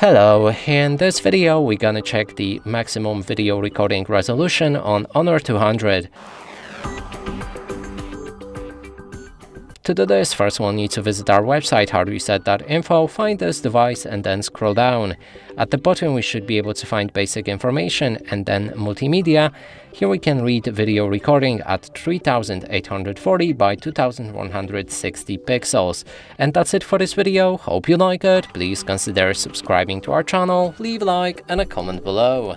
Hello, in this video we're gonna check the maximum video recording resolution on Honor 200. To do this, first we'll need to visit our website hardreset.info, find this device and then scroll down. At the bottom we should be able to find basic information and then multimedia. Here we can read video recording at 3840 by 2160 pixels. And that's it for this video, hope you like it, please consider subscribing to our channel, leave a like and a comment below.